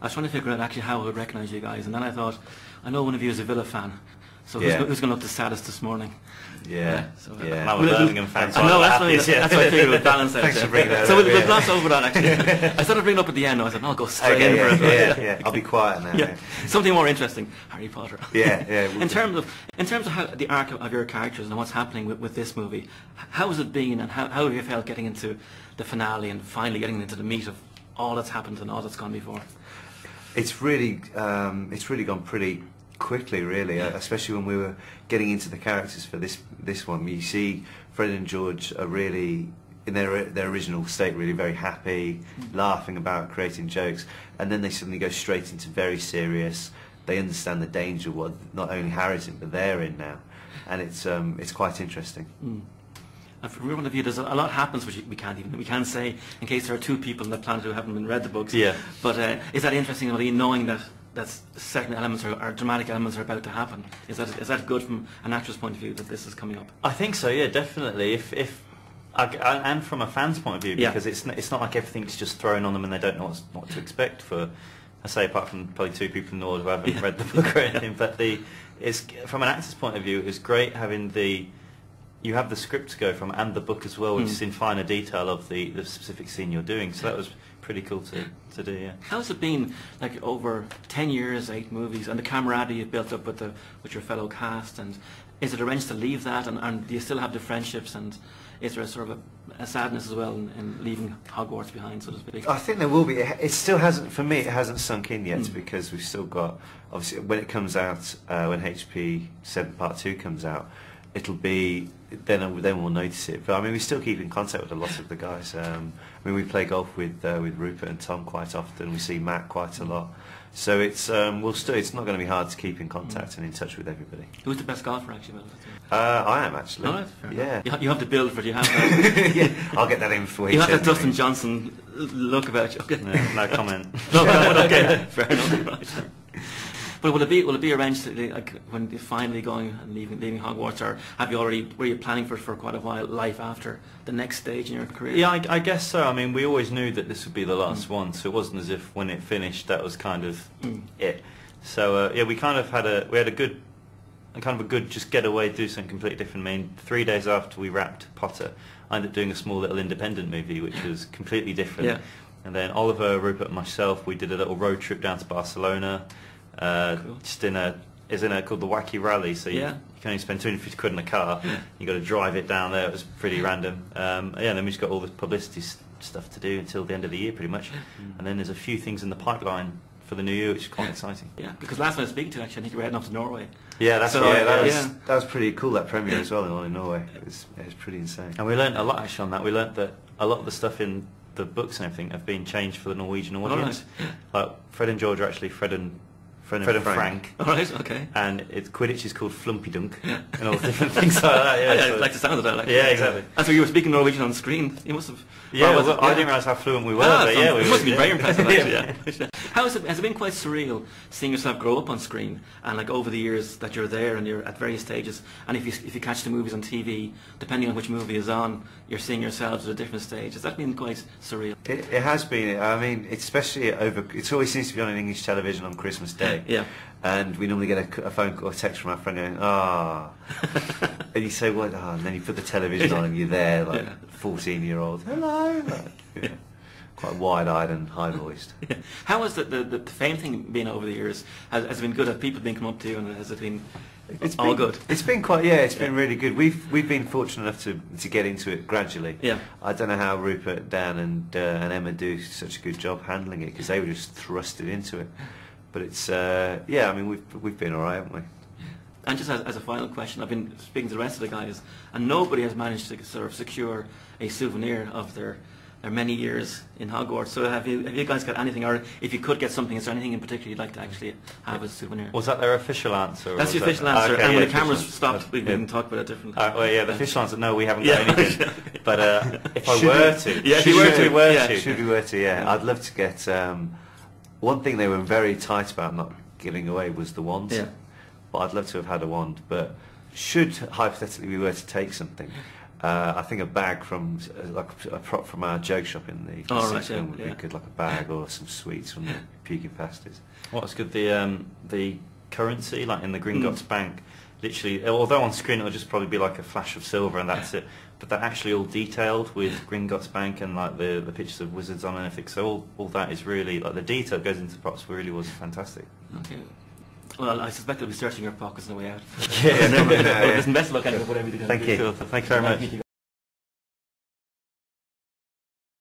I was trying to figure out actually how I would recognise you guys, and then I thought, I know one of you is a Villa fan, so Yeah. who's, who's going to look the saddest this morning? Yeah, so- yeah. Uh, I'm a Birmingham fan, so I know, that's, happy, yeah. that's what I figured would balance out Thanks for bringing that So up, we'll, we'll yeah. gloss over that actually. I started bringing it up at the end, I said, no, I'll go straight Okay, in yeah, for it. yeah, yeah. I'll be quiet now. Yeah. Something more interesting, Harry Potter. Yeah, yeah, in terms of in terms of how the arc of, of your characters and what's happening with, with this movie, how has it been, and how, how have you felt getting into the finale and finally getting into the meat of all that's happened and all that's gone before? It's really, um, it's really gone pretty quickly, really. Uh, especially when we were getting into the characters for this this one. You see, Fred and George are really in their their original state, really very happy, laughing about, creating jokes, and then they suddenly go straight into very serious. They understand the danger what not only Harry's in, but they're in now, and it's um, it's quite interesting. Mm. And from your point of view, there's a, a lot happens which we can't even we can't say in case there are two people on the planet who haven't been read the books. Yeah. But uh, is that interesting, really, knowing that that certain elements are, are dramatic elements are about to happen? Is that is that good from an actor's point of view that this is coming up? I think so. Yeah, definitely. If if and from a fan's point of view, Yeah. because it's it's not like everything's just thrown on them and they don't know what's, what to expect. For I say, apart from probably two people in the world who haven't Yeah. read the book or anything, but the it's from an actor's point of view, it's great having the you have the script to go from and the book as well, which Mm. is in finer detail of the, the specific scene you're doing. So that was pretty cool to, to do. Yeah. How's it been like over ten years, eight movies, and the camaraderie you've built up with the with your fellow cast? And is it a wrench to leave that? And, and do you still have the friendships? And is there a sort of a, a sadness as well in, in leaving Hogwarts behind, so to speak? I think there will be. It still hasn't, for me, it hasn't sunk in yet Mm. because we've still got, obviously, when it comes out, uh, when HP 7 Part 2 comes out, it'll be, then then we'll notice it. But I mean, we still keep in contact with a lot of the guys. Um, I mean, we play golf with uh, with Rupert and Tom quite often. We see Matt quite a lot. So it's um, we'll still. It's not going to be hard to keep in contact and in touch with everybody. Who's the best golfer actually? Uh, I am actually. All right, yeah. enough. You, you have the build for it. You have that. yeah. I'll get that in for you. you have that certainly. Dustin Johnson look about you. Okay. No, no comment. no, no, okay, fair enough. Right. But will it be will it be arranged like when you're finally going and leaving leaving Hogwarts, or have you already were you planning for for quite a while? Life after the next stage in your career? Yeah, I, I guess so. I mean, we always knew that this would be the last Mm. one, so it wasn't as if when it finished that was kind of Mm. it. So uh, yeah, we kind of had a we had a good, kind of a good just get away, do something completely different. I mean, three days after we wrapped Potter, I ended up doing a small little independent movie, which was completely different. Yeah. And then Oliver, Rupert, and myself, we did a little road trip down to Barcelona, uh, Cool. just in a is in a called the Wacky Rally. So you, Yeah. you can only spend 250 quid in a car. You got to drive it down there. It was pretty random. Um, yeah, and then we just got all the publicity s- stuff to do until the end of the year, pretty much. And then there's a few things in the pipeline for the new year, which is quite exciting. Yeah, because last time I was speaking to you, actually, I think you were heading off to Norway. Yeah, that's So, right. yeah, that was yeah. that was pretty cool. That premiere as well in, in Norway. It was it was pretty insane. And we learned a lot actually on that. We learned that a lot of the stuff in the books and everything have been changed for the Norwegian audience. Like Fred and George are actually Fred and Fred, Fred and and Frank. Frank. All right, okay. And it's Quidditch is called Flumpy Dunk and all different things like that. Yeah, Yeah, so- I like the sound of that. Like, Yeah, exactly. And so you were speaking Norwegian on screen. You must have. Yeah, well, it- I didn't realise how fluent we were, Ah, but yeah, we must have been very impressive actually. Yeah. How has it, has it been quite surreal seeing yourself grow up on screen and like over the years that you're there and you're at various stages and if you if you catch the movies on TV, depending on which movie is on, you're seeing yourselves at a different stage. Has that been quite surreal? It, it has been. I mean, especially over. It always seems to be on English television on Christmas Day. Yeah. And we normally get a, a phone call, a text from our friend going, ah. and you say, what? Ah, and then you put the television on and you're there, like Yeah. 14 year old. Hello. Like, yeah. Quite wide eyed and high voiced. Yeah. How has the, the, the fame thing been over the years? Has, has it been good? Have people been come up to you and has it been it's all been, good? It's been quite, yeah, it's been really good. We've we've been fortunate enough to to get into it gradually. Yeah. I don't know how Rupert, Dan, and uh, and Emma do such a good job handling it because they were just thrusted into it. But it's uh, yeah, I mean we've we've been all right, haven't we? And just as, as a final question, I've been speaking to the rest of the guys, and nobody has managed to sort of secure a souvenir of their their many years in Hogwarts. So have you have you guys got anything, or if you could get something, is there anything in particular you'd like to actually have as a souvenir? Was that their official answer? That's the was that- official answer, Okay, and yeah, when the cameras stopped, we Yeah. can talk about it differently. Uh, well, yeah, the official answer, no, we haven't Yeah, got anything. But uh, if I were to, Yeah, if you were to, were yeah. to, Should we were to, yeah. Yeah. I'd love to get um, one thing they were very tight about not giving away was the wand. Yeah. But I'd love to have had a wand. But should hypothetically we were to take something, Uh, I think a bag from uh, like a prop from our joke shop in the Oh, sixth right, yeah, would yeah. be good, like a bag or some sweets from the puking pasties. What's good, the um, the currency, like in the Gringotts Mm. Bank, literally, although on screen it'll just probably be like a flash of silver and that's it, but they're actually all detailed with Gringotts Bank and like the, the pictures of wizards on and everything. So all, all that is really, like the detail goes into the props really was fantastic. Okay. Well, I suspect they'll be searching your pockets on the way out. Yeah, no, no, no, best of luck anyway, whatever you do. Thank you. Thank you very much.